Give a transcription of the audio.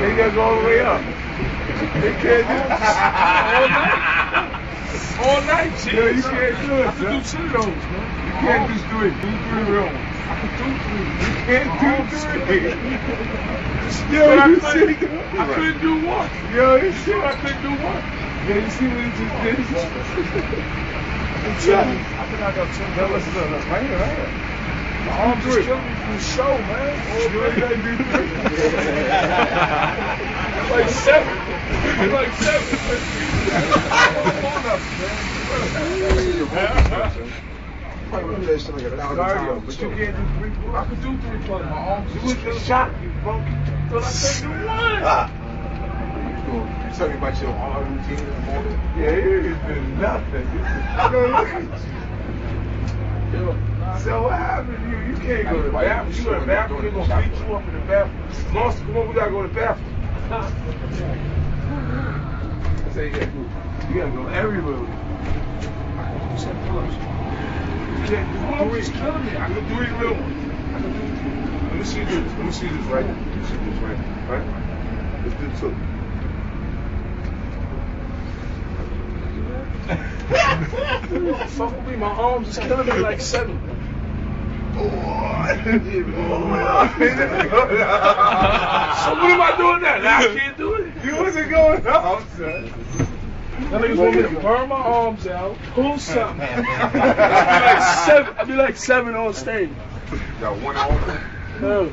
They gotta go all the way up. They can't do it. All night. All night. No, you can't do it, I can do two of those, man. You can't do three. Do three real ones. I can do three. You can't do three. Yo, I you couldn't, see? I couldn't do one. Yo, you see? I couldn't do one. Yeah, you see what he just did? I'm you. I think I got two. No, listen, listen, listen. Right here, right here. My arms killing me from the show, man. You ain't gotta do three. Like seven. I'm like seven. Cardio, you can't do three. I can do three plus my arms. You was shot, you funky. But I can't do one. You me about your arm routine in the morning. Yeah, it has been nothing. So what happened to you? You can't go to the bathroom. You go to the bathroom, they're gonna beat you up in the bathroom. Monster, come on, we gotta go to the bathroom. I say, yeah, you gotta go everywhere. Ten pull-ups. You can't do One three. was killing me. I can do Three real ones. I can do three. Let me see this. Let me see this right. Let me see this right. Right? Let's do two. Fuck with me, my arms is killing me like seven. Oh, So what am I doing now? Now I can't do it. You wasn't going up, son. That niggas want me to burn my arms out, pull something. I'd be like seven. I'd be like seven on stage. Got one on. No.